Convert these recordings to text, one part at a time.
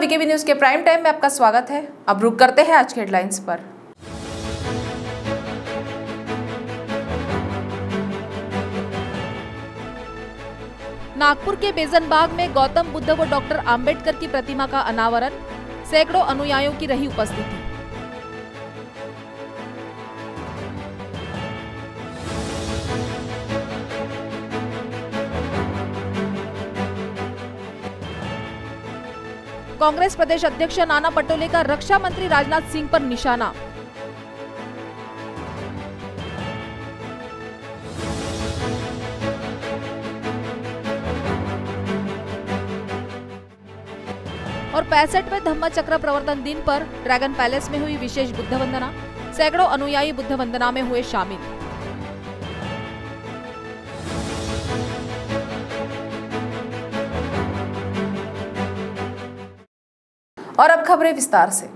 VKB news के prime time में आपका स्वागत है। अब रुक करते हैं आज के हेडलाइंस पर। नागपुर के बेजनबाग में गौतम बुद्ध व डॉक्टर आंबेडकर की प्रतिमा का अनावरण। सैकड़ों अनुयायियों की रही उपस्थिति। कांग्रेस प्रदेश अध्यक्ष नाना पटोले का रक्षा मंत्री राजनाथ सिंह पर निशाना। और पैंसठवें धम्म चक्र प्रवर्तन दिन पर ड्रैगन पैलेस में हुई विशेष बुद्ध वंदना सैकड़ों अनुयायी बुद्ध वंदना में हुए शामिल। और अब खबरें विस्तार से।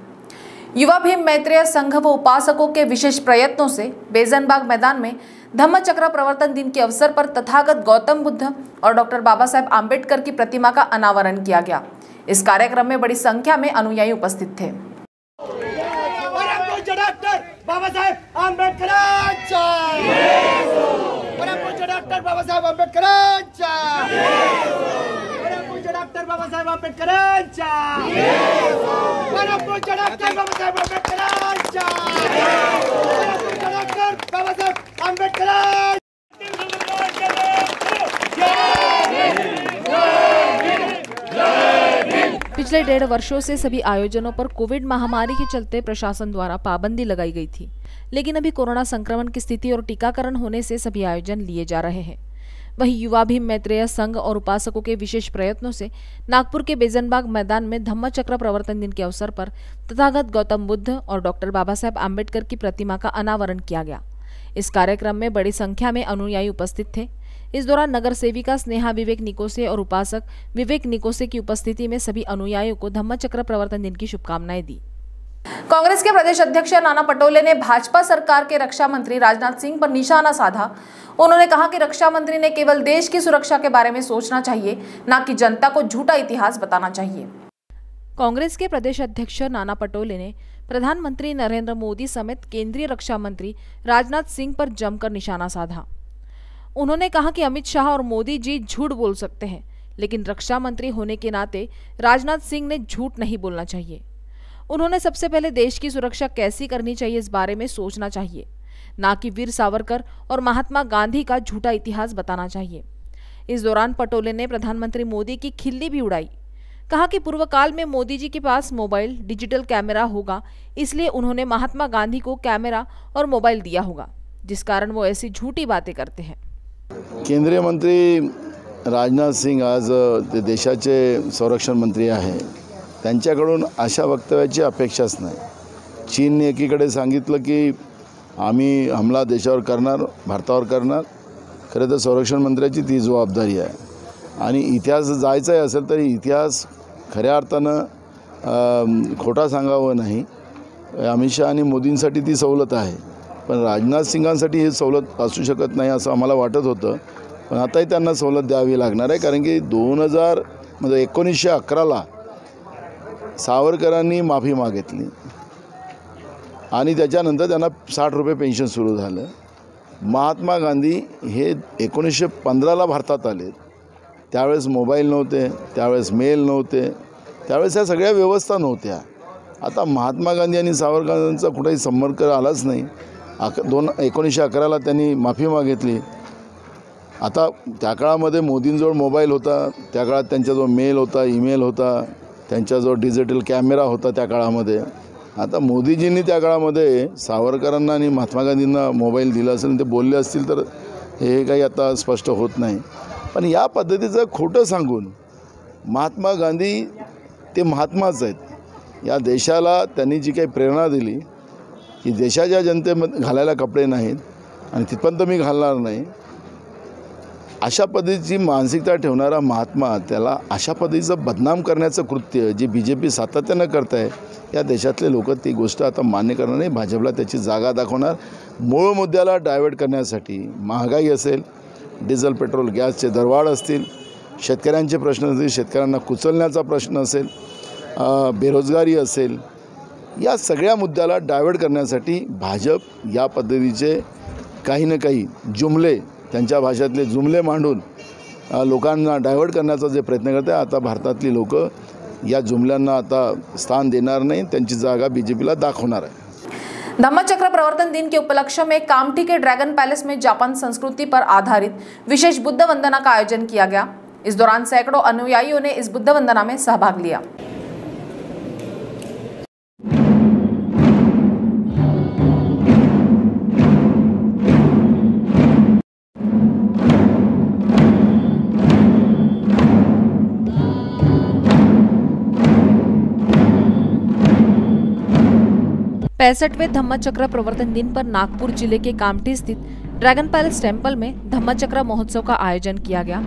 युवा भीम मैत्रेय संघ व उपासकों के विशेष प्रयत्नों से बेजनबाग मैदान में धम्म चक्र प्रवर्तन दिन के अवसर पर तथागत गौतम बुद्ध और डॉक्टर बाबा साहेब आम्बेडकर की प्रतिमा का अनावरण किया गया। इस कार्यक्रम में बड़ी संख्या में अनुयायी उपस्थित थे। परमपूज्य डॉक्टर बाबासाहेब आंबेडकरांचा परमपूज्य डॉक्टर बाबासाहेब आंबेडकरांचा परमपूज्य डॉक्टर बाबासाहेब आंबेडकरांचा परमपूज्य डॉक्टर बाबासाहेब आंबेडकरांचा पिछले डेढ़ वर्षों से सभी आयोजनों पर कोविड महामारी के चलते प्रशासन द्वारा पाबंदी लगाई गई थी। लेकिन अभी कोरोना संक्रमण की स्थिति और टीकाकरण होने से सभी आयोजन लिए जा रहे हैं। वहीं युवा भीम मैत्रेय संघ और उपासकों के विशेष प्रयत्नों से नागपुर के बेजनबाग मैदान में धम्म चक्र प्रवर्तन दिन के अवसर पर तथागत गौतम बुद्ध और डॉक्टर बाबा साहेब आम्बेडकर की प्रतिमा का अनावरण किया गया। इस कार्यक्रम में बड़ी संख्या में अनुयायी उपस्थित थे। इस दौरान नगर सेविका स्नेहा विवेक निकोसे और उपासक विवेक निकोसे की उपस्थिति में सभी अनुयायियों को धम्म चक्र प्रवर्तन दिन की शुभकामनाएँ दी। कांग्रेस के प्रदेश अध्यक्ष नाना पटोले ने भाजपा सरकार के रक्षा मंत्री राजनाथ सिंह पर निशाना साधा। उन्होंने कहा कि रक्षा मंत्री ने केवल देश की सुरक्षा के बारे में सोचना चाहिए, न कि जनता को झूठा इतिहास बताना चाहिए। कांग्रेस के प्रदेश अध्यक्ष नाना पटोले ने प्रधानमंत्री नरेंद्र मोदी समेत केंद्रीय रक्षा मंत्री राजनाथ सिंह पर जमकर निशाना साधा। उन्होंने कहा कि अमित शाह और मोदी जी झूठ बोल सकते हैं, लेकिन रक्षा मंत्री होने के नाते राजनाथ सिंह ने झूठ नहीं बोलना चाहिए। उन्होंने सबसे पहले देश की सुरक्षा कैसी करनी चाहिए इस बारे में सोचना चाहिए। ना कि वीर सावरकर और महात्मा गांधी का झूठा इतिहास बताना चाहिए। इस दौरान पटोले ने प्रधानमंत्री मोदी की खिल्ली भी उड़ाई। कहा कि पूर्व काल में मोदी जी के पास मोबाइल, डिजिटल कैमरा होगा, इसलिए उन्होंने महात्मा गांधी को कैमरा और मोबाइल दिया होगा, जिस कारण वो ऐसी झूठी बातें करते हैं। केंद्रीय मंत्री राजनाथ सिंग आज देशाचे संरक्षण मंत्री आहे त्यांच्याकडून अशा वक्तव्याची अपेक्षाच नाही. चीनने एकीकडे सांगितलं की आम्ही हमला देशावर करणार भारतावर करणार. खरं तर संरक्षण मंत्र्याची ती जबाबदारी आहे. आणि इतिहास जायचाही असेल तरी इतिहास खऱ्या अर्थानं खोटा सांगावं नाही. अमित शहा आणि मोदींसाठी ती सवलत आहे. पण राजनाथ सिंगांसाठी ही सवलत असू शकत नाही असं आम्हाला वाटत होतं. पण आताही त्यांना सवलत द्यावी लागणार आहे. कारण की दोन हजार म्हणजे एकोणीसशे अकराला सावरकरांनी माफी मागितली. आणि त्याच्यानंतर त्यांना साठ रुपये पेन्शन सुरू झालं. महात्मा गांधी हे एकोणीसशे पंधराला भारतात आले. त्यावेळेस मोबाईल नव्हते त्यावेळेस मेल नव्हते त्यावेळेस ह्या सगळ्या व्यवस्था नव्हत्या. आता महात्मा गांधी आणि सावरकरांचा कुठेही संपर्क आलाच नाही. अक दोन एकोणीसशे अकराला त्यांनी माफी मागितली. आता त्या काळामध्ये मोदींजवळ मोबाईल होता. त्या काळात त्यांच्याजवळ मेल होता ईमेल होता. त्यांच्याजवळ डिजिटल कॅमेरा होता त्या काळामध्ये. आता मोदीजींनी त्या काळामध्ये सावरकरांना आणि महात्मा गांधींना मोबाईल दिला असेल आणि ते बोलले असतील तर हे काही आता स्पष्ट होत नाही. पण या पद्धतीचं खोटं सांगून महात्मा गांधी ते महात्माच आहेत. या देशाला त्यांनी जी काही प्रेरणा दिली की देशाच्या जनतेमध्ये घालायला कपडे नाहीत आणि तिथपर्यंत मी घालणार नाही. अशा पद्धतीची मानसिकता ठेवणारा महात्मा त्याला अशा पद्धतीचं बदनाम करण्याचं कृत्य जे बी जे पी सातत्यानं करत आहे या देशातले लोक ती गोष्ट आता मान्य करणार नाही. भाजपला त्याची जागा दाखवणार. मूळ मुद्द्याला डायवर्ट करण्यासाठी महागाई असेल डिझेल पेट्रोल गॅसचे दरवाढ असतील शेतकऱ्यांचे प्रश्न असतील शेतकऱ्यांना कुचलण्याचा प्रश्न असेल बेरोजगारी असेल या सगळ्या मुद्द्याला डायवर्ट करण्यासाठी भाजप या पद्धतीचे काही ना काही जुमले त्यांच्या भाषेतले जुमले मांडून लोकांना डायवर्ट करण्याचा जे प्रयत्न करते आता भारतातली लोक या जुमल्यांना आता स्थान देणार नाही त्यांची जागा बी जे पीला दाखवणार आहे. धम्मचक्र प्रवर्तन दिन के उपलक्ष्य में कामठी के ड्रैगन पैलेस में जापान संस्कृति पर आधारित विशेष बुद्ध वंदना का आयोजन किया गया। इस दौरान सैकड़ों अनुयायियों ने इस बुद्ध वंदना में सहभाग लिया। पैंसठवें धम्मचक्र प्रवर्तन दिन पर नागपुर ज़िले के कामठी स्थित ड्रैगन पैलेस टेंपल में धम्मचक्र महोत्सव का आयोजन किया गया।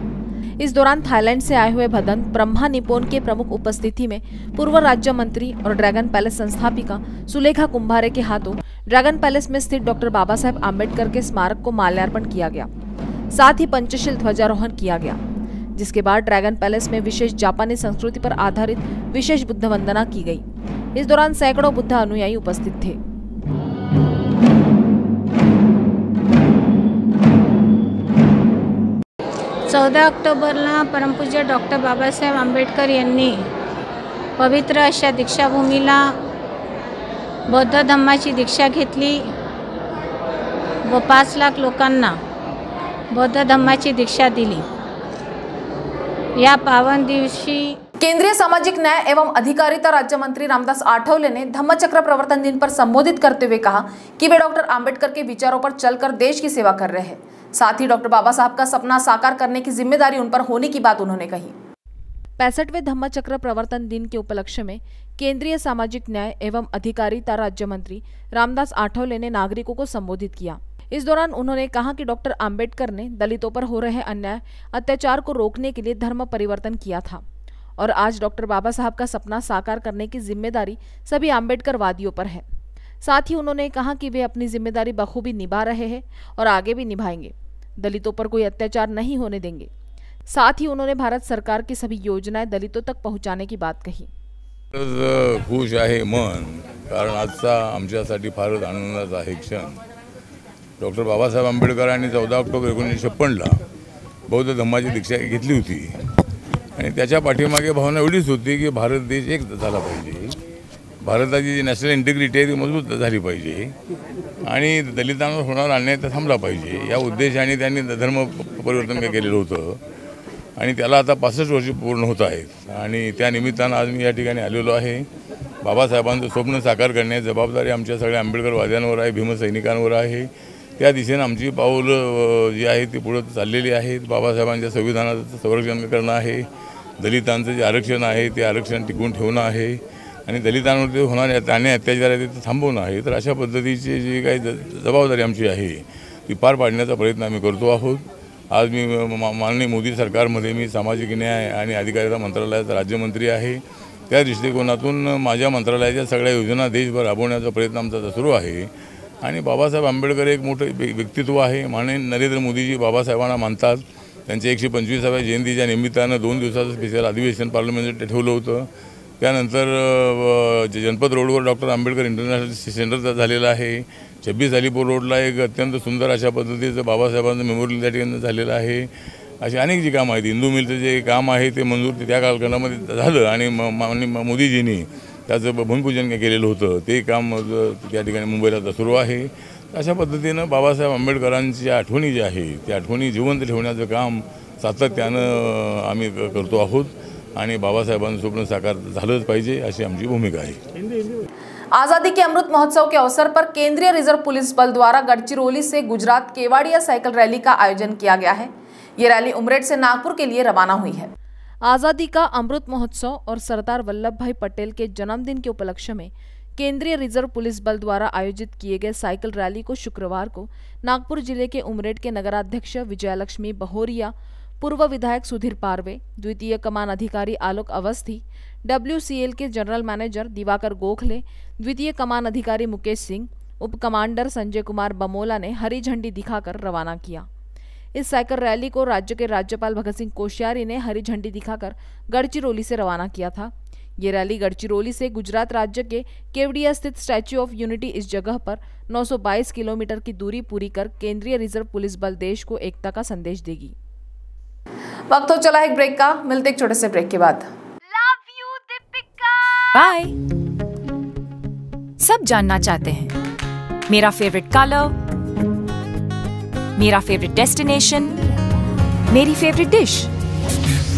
इस दौरान थाईलैंड से आए हुए भदंत ब्रह्मा निपोन के प्रमुख उपस्थिति में पूर्व राज्य मंत्री और ड्रैगन पैलेस संस्थापिका सुलेखा कुंभारे के हाथों ड्रैगन पैलेस में स्थित डॉक्टर बाबा साहेब आम्बेडकर के स्मारक को माल्यार्पण किया गया। साथ ही पंचशील ध्वजारोहण किया गया, जिसके बाद ड्रैगन पैलेस में विशेष जापानी संस्कृति पर आधारित विशेष बुद्ध वंदना की गई। इस दौरान सैकड़ों बुद्ध अनुयायी उपस्थित थे। चौदा ऑक्टोबरला परमपूज्य डॉक्टर बाबासाहेब आंबेडकर यांनी पवित्र अशा दीक्षाभूमीला बौद्ध धम्माची दीक्षा घेतली व पाच लाख लोकांना बौद्ध धम्माची दीक्षा दिली. या पावन दिवशी केंद्रीय सामाजिक न्याय एवं अधिकारिता राज्य मंत्री रामदास आठवले ने धम्मचक्र प्रवर्तन दिन पर संबोधित करते हुए कहा कि वे डॉक्टर आंबेडकर के विचारों पर चलकर देश की सेवा कर रहे हैं। साथ ही डॉक्टर बाबा साहब का सपना साकार करने की ज़िम्मेदारी उन पर होने की बात उन्होंने कही। पैंसठवें धम्मचक्र प्रवर्तन दिन के उपलक्ष्य में केंद्रीय सामाजिक न्याय एवं अधिकारिता राज्य मंत्री रामदास आठवले ने नागरिकों को संबोधित किया। इस दौरान उन्होंने कहा कि डॉक्टर आंबेडकर ने दलितों पर हो रहे अन्याय, अत्याचार को रोकने के लिए धर्म परिवर्तन किया था। और आज डॉक्टर बाबा साहब का सपना साकार करने की ज़िम्मेदारी सभी आम्बेडकर वादियों पर है। साथ ही उन्होंने कहा कि वे अपनी ज़िम्मेदारी बखूबी निभा रहे हैं और आगे भी निभाएँगे। दलितों पर कोई अत्याचार नहीं होने देंगे। साथ ही उन्होंने भारत सरकार की सभी योजनाएँ दलितों तक पहुँचाने की बात कही। खुश आहे मन, कारण आजचा आमच्यासाठी फारच आनंदाचा आहे क्षण. डॉक्टर बाबासाहेब आंबेडकरांनी चौदा ऑक्टोबर एकोणीसशे छप्पनला बौद्ध धम्माची दीक्षा घेतली होती. आणि त्याच्या पाठीमागे भावना एवढीच होती की भारत देश एक झाला पाहिजे. भारताची जी नॅशनल इंटिग्रिटी आहे ती मजबूत झाली पाहिजे. आणि दलितांवर होणार अन्याय तर थांबला पाहिजे. या उद्देशाने त्यांनी धर्म परिवर्तन केलेलं होतं. आणि त्याला आता पासष्ट वर्ष पूर्ण होत आहेत. आणि त्या निमित्तानं आज मी या ठिकाणी आलेलो आहे. बाबासाहेबांचं स्वप्न साकार करण्याची जबाबदारी आमच्या सगळ्या आंबेडकरवाद्यांवर आहे भीमसैनिकांवर आहे. त्या दिशेनं आमची पाऊलं जी आहे ती पुढं चाललेली आहेत. बाबासाहेबांच्या संविधानाचं संरक्षण करणं आहे. दलितांचं जे आरक्षण आहे ते आरक्षण टिकवून ठेवणं आहे आणि दलितांवरती होणारे अन्याय अत्याचार आहे ते थांबवणं आहे. तर अशा पद्धतीची जी काही ज- जबाबदारी आमची आहे ती पार पाडण्याचा प्रयत्न आम्ही करतो आहोत. आज मी मा- माननीय मोदी सरकारमध्ये मी सामाजिक न्याय आणि अधिकारिता मंत्रालयाचा राज्यमंत्री आहे. त्या दृष्टिकोनातून माझ्या मंत्रालयाच्या सगळ्या योजना देशभर राबवण्याचा प्रयत्न आमचा सुरू आहे. आणि बाबासाहेब आंबेडकर एक मोठं व्यक्तित्व आहे. माननीय नरेंद्र मोदीजी बाबासाहेबांना मानतात. त्यांच्या एकशे पंचवीसाव्या जयंतीच्या निमित्तानं दोन दिवसाचं स्पेशल अधिवेशन पार्लमेंटमध्ये ठेवलं होतं. त्यानंतर जे जनपद रोडवर डॉक्टर आंबेडकर इंटरनॅशनल सेंटर झालेलं आहे. छब्बीस अलीपूर रोडला एक अत्यंत सुंदर अशा पद्धतीचं बाबासाहेबांचं मेमोरियल त्या ठिकाणी झालेलं आहे. अशी अनेक जी कामं आहेत हिंदू मिलचं जे काम आहे ते मंजूर त्या कालखंडामध्ये झालं आणि म- माननीय मोदीजींनी त्याचं भूमिपूजन केलेलं होतं. ते काम त्या ठिकाणी मुंबईला आता सुरू आहे. अशा पद्धतीनं बाबासाहेब आंबेडकरांची आठवणी जी आहे त्या आठवणी जिवंत ठेवण्याचं काम सातत्यानं आम्ही करतो आहोत आणि बाबासाहेबांचं स्वप्न साकार झालंच पाहिजे अशी आमची भूमिका आहे. आजादी के अमृत महोत्सव के अवसर पर केंद्रीय रिजर्व पुलिस बल द्वारा गढ़चिरौली से गुजरात केवाड़िया साइकिल रैली का आयोजन किया गया है। ये रैली उमरेड से नागपुर के लिए रवाना हुई है। आजादी का अमृत महोत्सव और सरदार वल्लभ भाई पटेल के जन्मदिन के उपलक्ष्य में केंद्रीय रिज़र्व पुलिस बल द्वारा आयोजित किए गए साइकिल रैली को शुक्रवार को नागपुर ज़िले के उमरेड के नगराध्यक्ष विजयलक्ष्मी बहोरिया, पूर्व विधायक सुधीर पारवे, द्वितीय कमान अधिकारी आलोक अवस्थी, डब्ल्यूसीएल के जनरल मैनेजर दिवाकर गोखले, द्वितीय कमान अधिकारी मुकेश सिंह, उप कमांडर संजय कुमार बमोला ने हरी झंडी दिखाकर रवाना किया। इस साइकिल रैली को राज्य के राज्यपाल भगत सिंह कोश्यारी ने हरी झंडी दिखाकर गढ़चिरौली से रवाना किया था। ये रैली गढ़चिरौली से गुजरात राज्य के केवड़िया स्थित स्टैच्यू ऑफ़ यूनिटी इस जगह पर 922 किलोमीटर की दूरी पूरी कर केंद्रीय रिज़र्व पुलिस बल देश को एकता का संदेश देगी। वक्त हो चला एक ब्रेक का। मिलते एक छोटे से ब्रेक के बाद। बाय सब जानना चाहते हैं। मेरा फेवरेट कलर मेरा फेवरेट डेस्टिनेशन मेरी favourite dish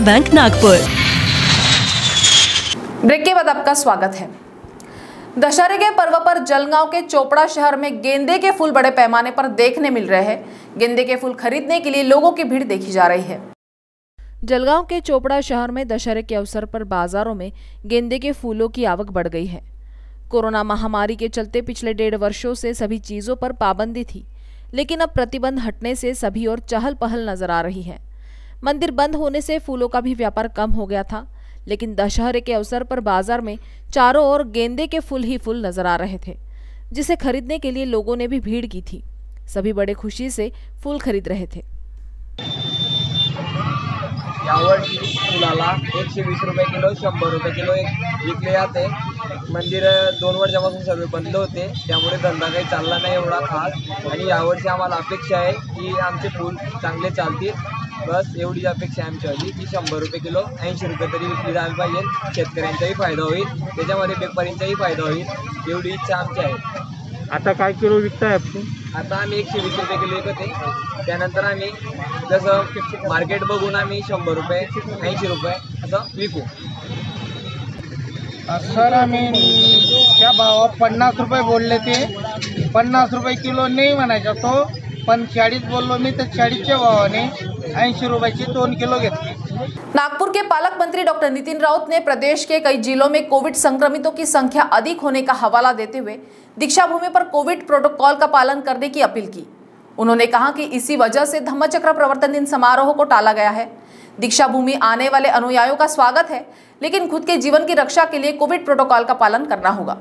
bank Nagpur. Break के बाद आपका स्वागत है। दशहरे के पर्व पर जलगांव के चोपड़ा शहर में गेंदे के फूल बड़े पैमाने पर देखने मिल रहे हैं। गेंदे के फूल खरीदने के लिए लोगों की भीड़ देखी जा रही है। जलगांव के चोपड़ा शहर में दशहरे के अवसर पर बाजारों में गेंदे के फूलों की आवक बढ़ गई है। कोरोना महामारी के चलते पिछले डेढ़ वर्षों से सभी चीज़ों पर पाबंदी थी, लेकिन अब प्रतिबंध हटने से सभी और चहल पहल नज़र आ रही है। मंदिर बंद होने से फूलों का भी व्यापार कम हो गया था, लेकिन दशहरे के अवसर पर बाज़ार में चारों ओर गेंदे के फूल ही फूल नज़र आ रहे थे, जिसे खरीदने के लिए लोगों ने भी भीड़ की थी। सभी बड़े खुशी से फूल खरीद रहे थे। यावर्षी फुलाला एकशे वीस रुपये किलो शंभर रुपये किलो एक विकले जाते. मंदिर दोन वर्षापासून सर्व बंद होते. त्यामुळे धंदा काही चालला नाही एवढा खास. आणि यावर्षी आम्हाला अपेक्षा आहे की आमचे फूल चांगले चालतील. बस एवढीच अपेक्षा आहे आमची हवी की शंभर रुपये किलो ऐंशी रुपये तरी विकली जायला पाहिजे. शेतकऱ्यांचाही फायदा होईल. त्याच्यामध्ये व्यापारींचाही फायदा होईल. एवढी इच्छा आमची आहे. आता काय किलो विकताय आपण? आता आम्ही एकशे वीस रुपये किलो विकते त्यानंतर आम्ही जसं मार्केट बघून आम्ही शंभर रुपये ऐंशी रुपये असं विकू. सर आम्ही त्या भावा पन्नास रुपये बोलले ते. पन्नास रुपये किलो नाही म्हणायचा तो पण चाळीस बोललो मी तर चाळीसच्या भावाने ऐंशी रुपयाची दोन किलो घेतली. नागपुर के पालक मंत्री डॉक्टर नितिन राउत ने प्रदेश के कई जिलों में कोविड संक्रमितों की संख्या अधिक होने का हवाला देते हुए दीक्षा भूमि पर कोविड प्रोटोकॉल का पालन करने की अपील की। उन्होंने कहा कि इसी वजह से धम्मचक्र प्रवर्तन दिन समारोह को टाला गया है। दीक्षा भूमि आने वाले अनुयायियों का स्वागत है, लेकिन खुद के जीवन की रक्षा के लिए कोविड प्रोटोकॉल का पालन करना होगा।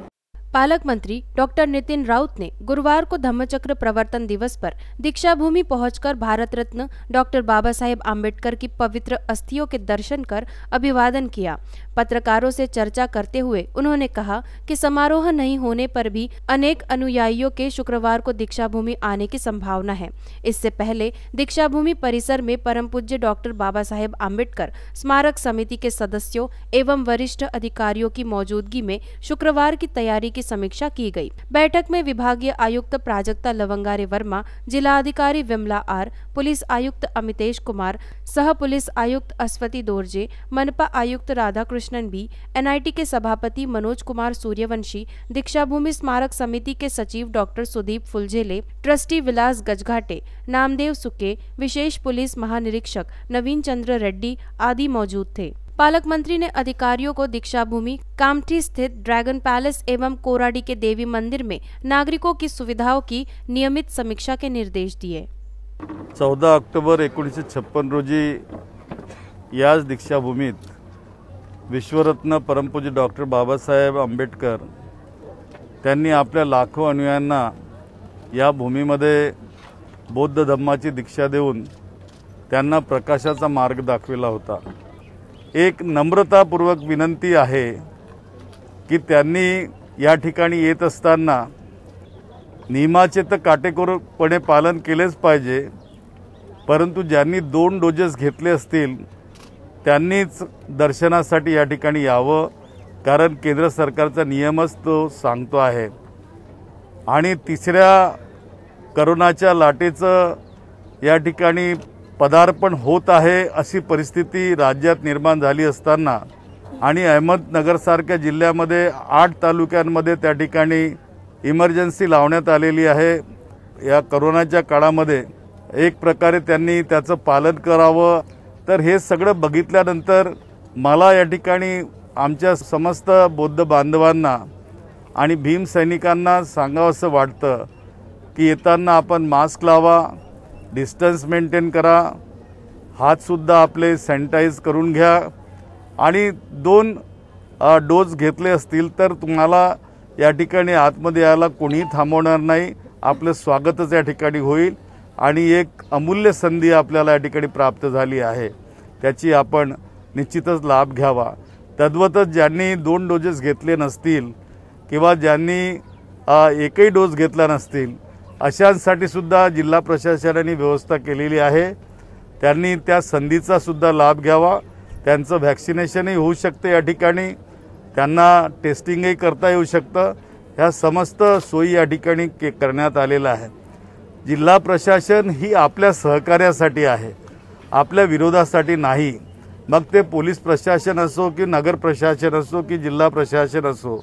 पालक मंत्री डॉक्टर नितिन राउत ने गुरुवार को धम्मचक्र प्रवर्तन दिवस पर दीक्षा भूमि पहुंचकर भारत रत्न डॉक्टर बाबा साहेब आम्बेडकर की पवित्र अस्थियों के दर्शन कर अभिवादन किया। पत्रकारों से चर्चा करते हुए उन्होंने कहा कि समारोह नहीं होने पर भी अनेक अनुयायियों के शुक्रवार को दीक्षा भूमि आने की संभावना है। इससे पहले दीक्षा भूमि परिसर में परम पूज्य डॉक्टर बाबा साहेब आम्बेडकर स्मारक समिति के सदस्यों एवं वरिष्ठ अधिकारियों की मौजूदगी में शुक्रवार की तैयारी की समीक्षा की गई। बैठक में विभागीय आयुक्त प्राजक्ता लवंगारे वर्मा, जिलाधिकारी विमला आर, पुलिस आयुक्त अमितेश कुमार, सह पुलिस आयुक्त अस्वती दोरजे, मनपा आयुक्त राधा कृष्णन बी, एनआईटी के सभापति मनोज कुमार सूर्यवंशी दीक्षा भूमि स्मारक समिति के सचिव डॉक्टर सुदीप फुलझेले, ट्रस्टी विलास गजघाटे, नामदेव सुके, विशेष पुलिस महानिरीक्षक नवीन चंद्र रेड्डी आदि मौजूद थे। पालक मंत्री ने अधिकारियों को दीक्षा भूमि कामठी स्थित ड्रैगन पैलेस एवं कोराडी के देवी मंदिर में नागरिकों की सुविधाओं की नियमित समीक्षा के निर्देश दिए। चौदा ऑक्टोबर एकोणीसशे छप्पन रोजी याच दीक्षाभूमीत विश्वरत्न परमपूज्य डॉक्टर बाबासाहेब आंबेडकर त्यांनी आपल्या लाखो अनुयायांना या भूमीमध्ये बौद्ध धम्माची दीक्षा देऊन त्यांना मार्ग दाखविला होता. एक नम्रतापूर्वक विनंती आहे की त्यांनी या ठिकाणी येत असताना नियमाचे तर काटेकोरपणे पालन केलेच पाहिजे. परंतु ज्यांनी दोन डोजेस घेतले असतील त्यांनीच दर्शनासाठी या ठिकाणी यावं कारण केंद्र सरकारचा नियमच तो सांगतो आहे. आणि तिसऱ्या करोनाच्या लाटेचं या ठिकाणी पदार्पण होत आहे अशी परिस्थिती राज्यात निर्माण झाली असताना आणि अहमदनगरसारख्या जिल्ह्यामध्ये आठ तालुक्यांमध्ये त्या ठिकाणी इमर्जन्सी लावण्यात आलेली आहे. या करोनाच्या काळामध्ये एक प्रकारे त्यांनी त्याचं पालन करावं. तर हे सगळं बघितल्यानंतर मला या ठिकाणी आमच्या समस्त बौद्ध बांधवांना आणि भीमसैनिकांना सांगावं सांगावंसं वाटतं की येताना आपण मास्क लावा डिस्टन्स मेंटेन करा. हातसुद्धा आपले सॅनिटाईज करून घ्या. आणि दोन डोस घेतले असतील तर तुम्हाला या ठिकाणी आतमध्ये यायला कोणीही थांबवणार नाही. आपलं स्वागतच या ठिकाणी होईल. आणि एक अमूल्य संधी आपल्याला या ठिकाणी प्राप्त झाली आहे. त्याची आपण निश्चितच लाभ घ्यावा. तद्वतच ज्यांनी दोन डोजेस घेतले नसतील किंवा ज्यांनी एकही डोस घेतला नसतील अशांसाठी सुद्धा जिल्हा प्रशासनाने व्यवस्था केलेली आहे. त्यांनी त्या संधीचा सुद्धा लाभ घ्यावा. त्यांचं व्हॅक्सिनेशनही होऊ शकतं या ठिकाणी. त्यांना टेस्टिंगही करता येऊ शकतं. ह्या समस्त सोयी या ठिकाणी के करण्यात आलेल्या आहे जिल्हा प्रशासन ही आपल्या सहकार्यासाठी आहे. आपल्या विरोधासाठी नाही. मग ते पोलीस प्रशासन असो की नगर प्रशासन असो की जिल्हा प्रशासन असो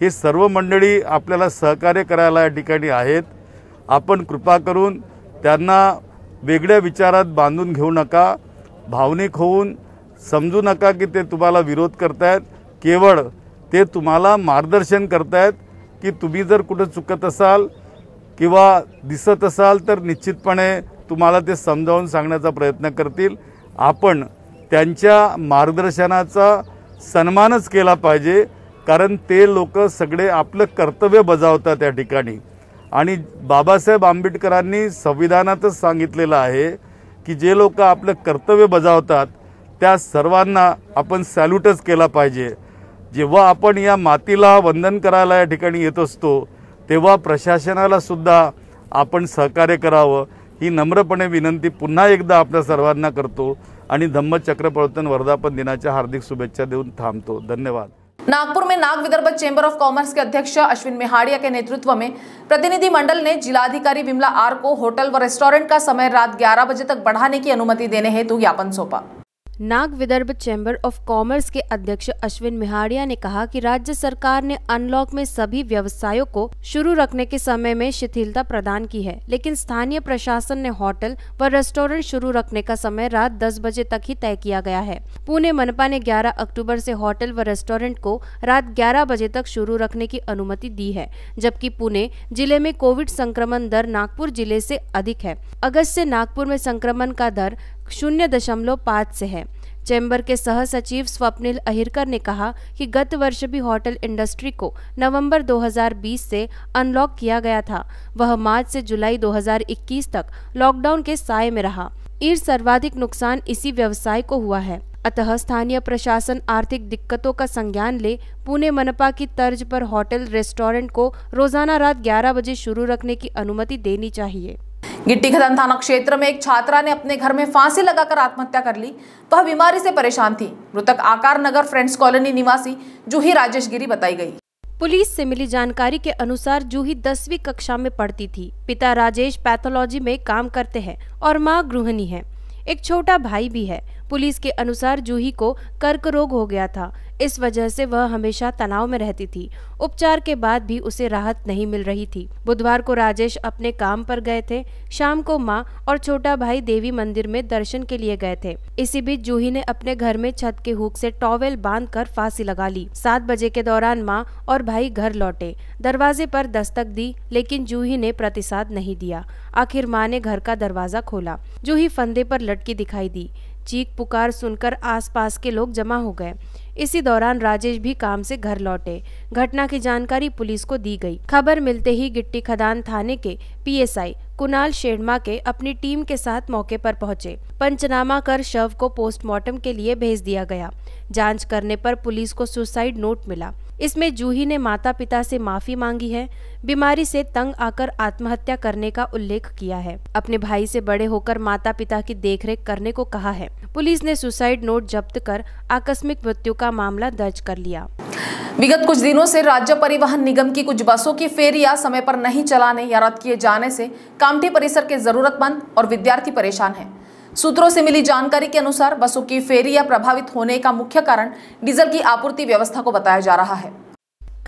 ही सर्व मंडळी आपल्याला सहकार्य करायला या ठिकाणी आहेत. आपण कृपा करून त्यांना वेगळ्या विचारात बांधून घेऊ नका भावनिक होऊन समजू नका की ते तुम्हाला विरोध करतायत. केवळ ते तुम्हाला मार्गदर्शन करतायत की तुम्ही जर कुठं चुकत असाल किंवा दिसत असाल तर निश्चितपणे तुम्हाला ते समजावून सांगण्याचा प्रयत्न करतील. आपण त्यांच्या मार्गदर्शनाचा सन्मानच केला पाहिजे कारण ते लोक सगळे आपलं कर्तव्य बजावतात त्या ठिकाणी. आणि बाबासाहेब आंबेडकरांनी संविधानातच सांगितलेलं आहे की जे लोक आपलं कर्तव्य बजावतात त्या सर्वांना आपण सॅल्यूटच केला पाहिजे. जेव्हा आपण या मातीला वंदन करायला या ठिकाणी येत असतो तेव्हा प्रशासनाला सुद्धा आपण सहकार्य करावं. ही नम्रपणे विनंती पुन्हा एकदा आपल्या सर्वांना करतो आणि धम्मचक्र प्रवर्तन वर्धापन दिनाच्या हार्दिक शुभेच्छा देऊन थांबतो. धन्यवाद. नागपुर में Nag Vidarbha chamber of commerce के अध्यक्ष अश्विन मेहाड़िया के नेतृत्व में प्रतिनिधि मंडल ने जिलाधिकारी विमला आर को होटल व रेस्टोरेंट का समय रात 11 बजे तक बढ़ाने की अनुमति देने हेतु ज्ञापन सौंपा। Nag Vidarbha chamber of commerce के अध्यक्ष अश्विन मिहाड़िया ने कहा कि राज्य सरकार ने अनलॉक में सभी व्यवसायों को शुरू रखने के समय में शिथिलता प्रदान की है, लेकिन स्थानीय प्रशासन ने होटल व रेस्टोरेंट शुरू रखने का समय रात 10 बजे तक ही तय किया गया है। पुणे मनपा ने 11 अक्टूबर से होटल व रेस्टोरेंट को रात 11 बजे तक शुरू रखने की अनुमति दी है, जबकि पुणे ज़िले में कोविड संक्रमण दर नागपुर ज़िले से अधिक है। अगस्त से नागपुर में संक्रमण का दर शून्य दशमलव पाँच से है। चैम्बर के सह सचिव स्वप्निल अहिरकर ने कहा कि गत वर्ष भी होटल इंडस्ट्री को नवंबर 2020 से अनलॉक किया गया था। वह मार्च से जुलाई 2021 तक लॉकडाउन के साय में रहा। ईर सर्वाधिक नुकसान इसी व्यवसाय को हुआ है। अतः स्थानीय प्रशासन आर्थिक दिक्कतों का संज्ञान ले पुणे मनपा की तर्ज पर होटल रेस्टोरेंट को रोज़ाना रात 11 बजे शुरू रखने की अनुमति देनी चाहिए। गिट्टी खदान थाना क्षेत्र में एक छात्रा ने अपने घर में फांसी लगाकर आत्महत्या कर ली वह बीमारी से परेशान थी। मृतक आकार नगर फ्रेंड्स कॉलोनी निवासी जूही राजेश गिरी बताई गई। पुलिस से मिली जानकारी के अनुसार जूही दसवीं कक्षा में पढ़ती थी। पिता राजेश पैथोलॉजी में काम करते हैं और माँ गृहिणी है। एक छोटा भाई भी है। पुलिस के अनुसार जूही को कर्क रोग हो गया था। इस वजह से वह हमेशा तनाव में रहती थी। उपचार के बाद भी उसे राहत नहीं मिल रही थी। बुधवार को राजेश अपने काम पर गए थे। शाम को माँ और छोटा भाई देवी मंदिर में दर्शन के लिए गए थे। इसी बीच जूही ने अपने घर में छत के हुक से टॉवेल बाँध कर फांसी लगा ली। सात बजे के दौरान माँ और भाई घर लौटे। दरवाजे पर दस्तक दी, लेकिन जूही ने प्रतिसाद नहीं दिया। आखिर माँ ने घर का दरवाज़ा खोला। जूही फंदे पर लटकी दिखाई दी। चीख पुकार सुनकर आसपास के लोग जमा हो गए। इसी दौरान राजेश भी काम से घर लौटे। घटना की जानकारी पुलिस को दी गई। खबर मिलते ही गिट्टी खदान थाने के पीएसआई कुणाल शेड़मा के अपनी टीम के साथ मौके पर पहुँचे। पंचनामा कर शव को पोस्टमार्टम के लिए भेज दिया गया। जाँच करने पर पुलिस को सुसाइड नोट मिला। इसमें जूही ने माता पिता से माफ़ी मांगी है, बीमारी से तंग आकर आत्महत्या करने का उल्लेख किया है। अपने भाई से बड़े होकर माता पिता की देखरेख करने को कहा है। पुलिस ने सुसाइड नोट जब्त कर आकस्मिक मृत्यु का मामला दर्ज कर लिया। विगत कुछ दिनों से राज्य परिवहन निगम की कुछ बसों की फेरियाँ समय पर नहीं चलाने या रद्द किए जाने से कामठी परिसर के जरूरतमंद और विद्यार्थी परेशान हैं। सूत्रों से मिली जानकारी के अनुसार बसों की फेरियाँ प्रभावित होने का मुख्य कारण डीजल की आपूर्ति व्यवस्था को बताया जा रहा है।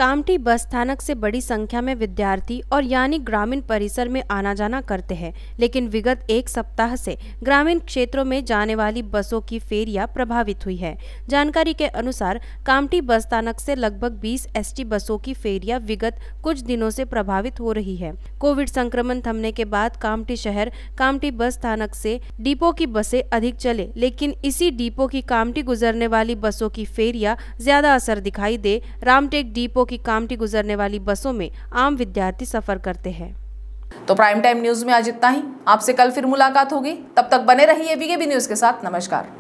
कामठी बस स्थानक से बड़ी संख्या में विद्यार्थी और यानी ग्रामीण परिसर में आना जाना करते हैं, लेकिन विगत एक सप्ताह से ग्रामीण क्षेत्रों में जाने वाली बसों की फेरियाँ प्रभावित हुई है। जानकारी के अनुसार कामठी बस स्थानक से लगभग 20 एसटी बसों की फेरियाँ विगत कुछ दिनों से प्रभावित हो रही है। कोविड संक्रमण थमने के बाद कामठी शहर कामठी बस स्थानक से डिपो की बसें अधिक चले, लेकिन इसी डिपो की कामठी गुजरने वाली बसों की फेरिया ज़्यादा असर दिखाई दे, रामटेक डिपो की कामटी गुजरने वाली बसों में आम विद्यार्थी सफ़र करते हैं। तो प्राइम टाइम न्यूज़ में आज इतना ही। आपसे कल फिर मुलाकात होगी। तब तक बने रहिए बीकेबी न्यूज़ के साथ। नमस्कार।